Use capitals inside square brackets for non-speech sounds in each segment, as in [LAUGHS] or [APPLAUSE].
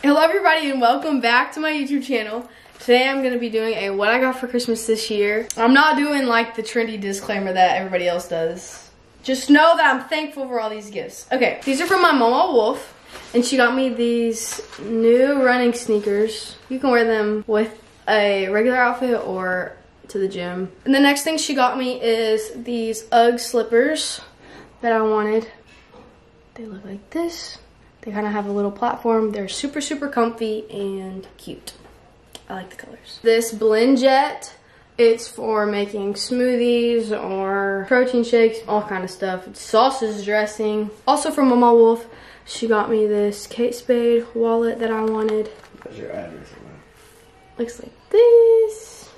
Hello everybody and welcome back to my YouTube channel. Today I'm going to be doing a what I got for Christmas this year. I'm not doing like the trendy disclaimer that everybody else does. Just know that I'm thankful for all these gifts. Okay, these are from my mama Wolf and she got me these new running sneakers. You can wear them with a regular outfit or to the gym. And the next thing she got me is these UGG slippers that I wanted. They look like this. They kind of have a little platform. They're super, super comfy and cute. I like the colors. This BlendJet, it's for making smoothies or protein shakes, all kind of stuff. It's sausage dressing. Also from Mama Wolf, she got me this Kate Spade wallet that I wanted. What's your address? Looks like this.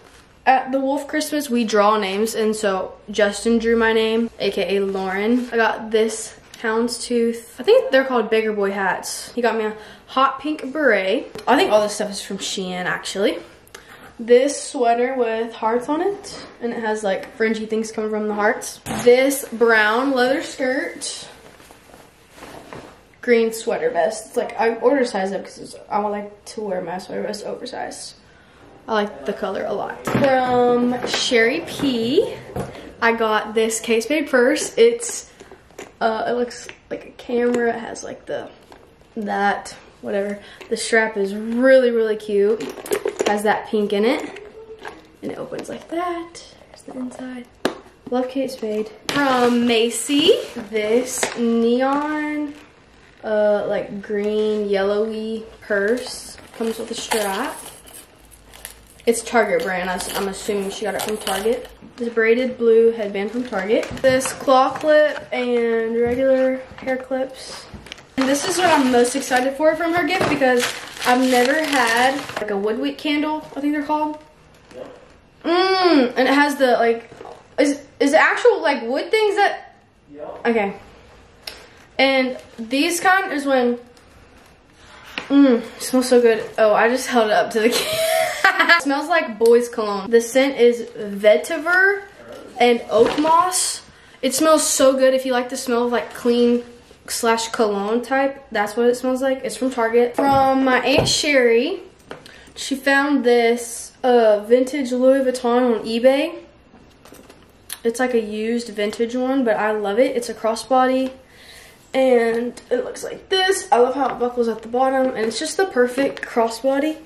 At the Wolf Christmas, we draw names, and so Justin drew my name, aka Lauren. I got this houndstooth. I think they're called baker boy hats. He got me a hot pink beret. I think all this stuff is from Shein, actually. This sweater with hearts on it, and it has like fringy things coming from the hearts. This brown leather skirt. Green sweater vest. It's like I ordered size up because I would like to wear my sweater vest oversized. I like the color a lot. From Sherry P, I got this Kate Spade purse. It's, uh, it looks like a camera. It has like the, that, whatever. The strap is really, really cute. has that pink in it. And it opens like that. Here's the inside. Love Kate Spade. From Macy, this neon, uh, like green, yellowy purse. Comes with a strap. It's Target brand. I'm assuming she got it from Target. This braided blue headband from Target. This claw clip and regular hair clips. And this is what I'm most excited for from her gift because I've never had like a WoodWick candle, I think they're called. Mmm, and it has the like, is, is it actual like wood things that, okay. And these kind is when, mmm, smells so good. Oh, I just held it up to the [LAUGHS] camera. [LAUGHS] smells like boys cologne. The scent is vetiver and oak moss. It smells so good if you like the smell of like clean slash cologne type. That's what it smells like. It's from Target. From my Aunt Sherry, she found this uh, vintage Louis Vuitton on eBay. It's like a used vintage one, but I love it. It's a crossbody and it looks like this. I love how it buckles at the bottom and it's just the perfect crossbody.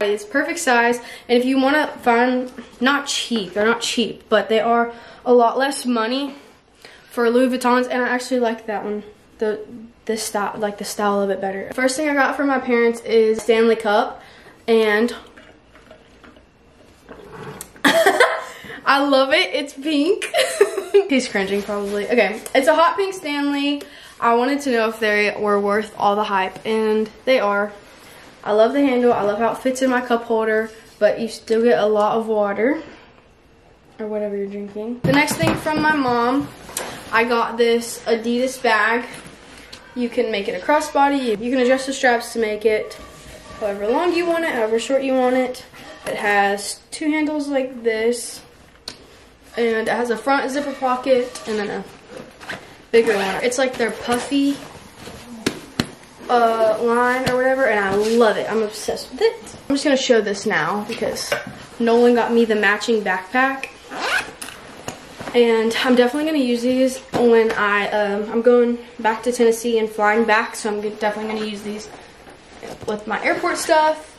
It's perfect size and if you want to find, not cheap, they're not cheap, but they are a lot less money for Louis Vuittons and I actually like that one. The this style, like the style of it better. First thing I got from my parents is Stanley Cup and [LAUGHS] I love it. It's pink. [LAUGHS] He's cringing probably. Okay, it's a hot pink Stanley. I wanted to know if they were worth all the hype and they are. I love the handle. I love how it fits in my cup holder, but you still get a lot of water or whatever you're drinking. The next thing from my mom, I got this Adidas bag. You can make it a crossbody. You can adjust the straps to make it however long you want it, however short you want it. It has two handles like this and it has a front zipper pocket and then a bigger one. It's like they're puffy uh, line or whatever, and I love it. I'm obsessed with it. I'm just gonna show this now because Nolan got me the matching backpack. And I'm definitely gonna use these when I, um, I'm going back to Tennessee and flying back, so I'm definitely gonna use these with my airport stuff.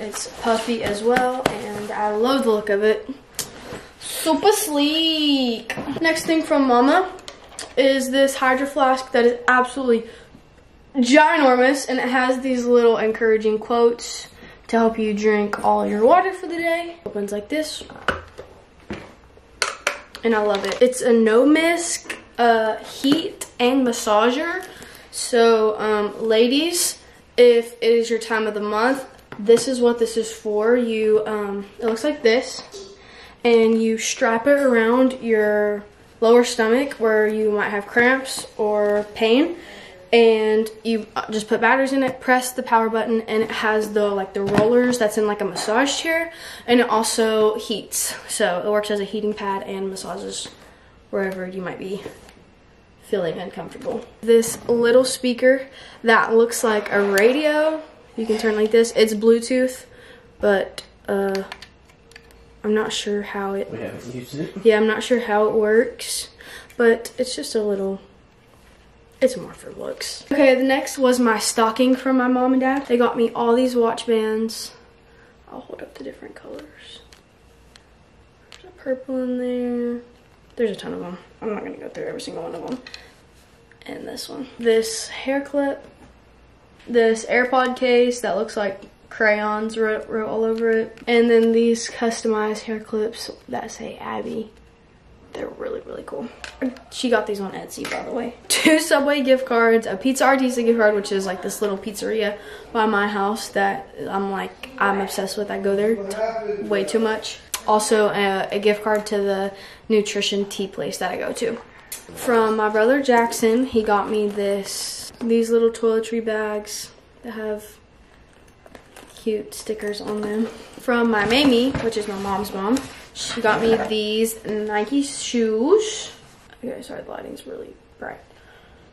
It's puffy as well, and I love the look of it. Super sleek. Next thing from Mama is this Hydro Flask that is absolutely ginormous and it has these little encouraging quotes to help you drink all your water for the day. Opens like this. And I love it. It's a no mist uh, heat and massager. So um, ladies, if it is your time of the month, this is what this is for. You, um, it looks like this and you strap it around your lower stomach where you might have cramps or pain and you just put batteries in it press the power button and it has the like the rollers that's in like a massage chair and it also heats so it works as a heating pad and massages wherever you might be feeling uncomfortable. This little speaker that looks like a radio, you can turn like this. It's Bluetooth, but uh, I'm not sure how it. We haven't used it. Yeah, I'm not sure how it works, but it's just a little. It's more for looks. Okay, the next was my stocking from my mom and dad. They got me all these watch bands. I'll hold up the different colors. There's a purple in there. There's a ton of them. I'm not gonna go through every single one of them. And this one. This hair clip. This AirPod case that looks like crayons wrote, wrote all over it. And then these customized hair clips that say Abby. They're really, really cool. She got these on Etsy, by the way. [LAUGHS] Two Subway gift cards, a Pizza Artista gift card, which is like this little pizzeria by my house that I'm like, I'm obsessed with. I go there way too much. Also, a, a gift card to the nutrition tea place that I go to. From my brother Jackson, he got me this, these little toiletry bags that have cute stickers on them. From my Mamie, which is my mom's mom, she got me these Nike shoes. Okay, sorry, the lighting's really bright.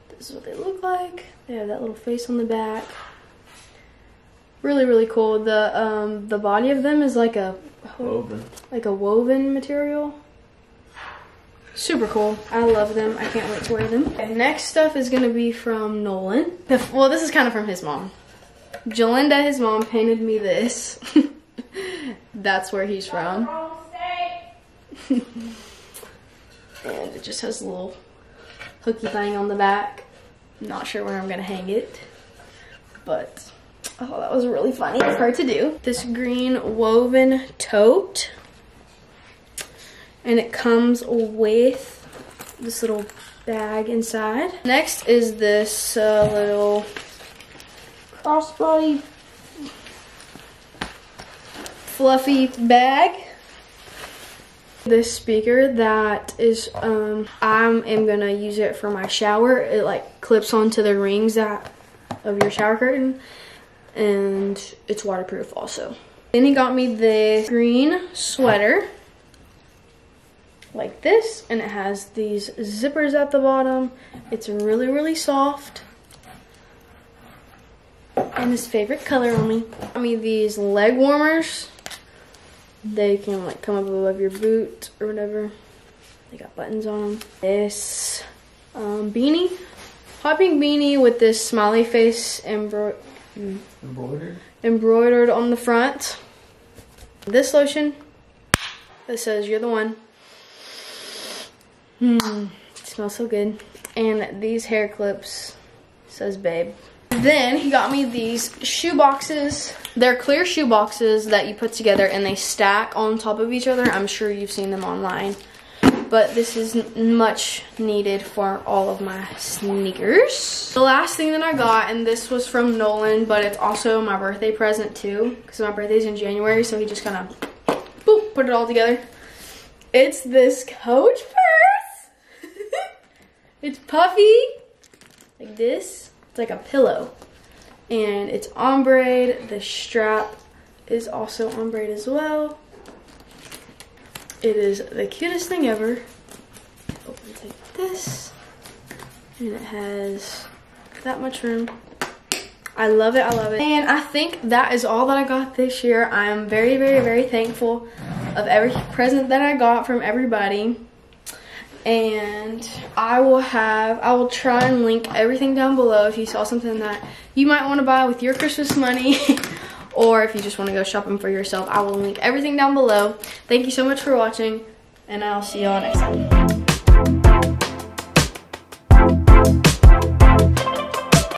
This is what they look like. They have that little face on the back. Really, really cool. The um the body of them is like a Woven. like a woven material. Super cool. I love them. I can't wait to wear them. Next stuff is gonna be from Nolan. [LAUGHS] Well, this is kind of from his mom. Jolinda, his mom, painted me this. [LAUGHS] That's where he's from. [LAUGHS] and it just has a little hooky thing on the back. Not sure where I'm gonna hang it, but I thought that was really funny of her to do. This green woven tote, and it comes with this little bag inside. Next is this uh, little crossbody fluffy bag this speaker that is um I am gonna use it for my shower. It like clips onto the rings that of your shower curtain and it's waterproof also. Then he got me this green sweater like this and it has these zippers at the bottom. It's really really soft. And his favorite color on me. Got me these leg warmers they can like come up above your boot or whatever. They got buttons on them. This um, beanie, hot pink beanie with this smiley face embro Embroidered. embroidered on the front. This lotion that says "You're the one." Hmm, it smells so good. And these hair clips says "Babe." Then he got me these shoe boxes. They're clear shoe boxes that you put together and they stack on top of each other. I'm sure you've seen them online. But this is much needed for all of my sneakers. The last thing that I got, and this was from Nolan, but it's also my birthday present too, because my birthday's in January, so he just kind of boop, put it all together. It's this Coach purse. [LAUGHS] it's puffy, like this. It's like a pillow. And it's ombre. The strap is also ombre as well. It is the cutest thing ever. Opens like this. And it has that much room. I love it, I love it. And I think that is all that I got this year. I am very, very, very thankful of every present that I got from everybody and I will have I will try and link everything down below if you saw something that you might want to buy with your Christmas money. [LAUGHS] Or if you just want to go shopping for yourself I will link everything down below. Thank you so much for watching and I'll see y'all next time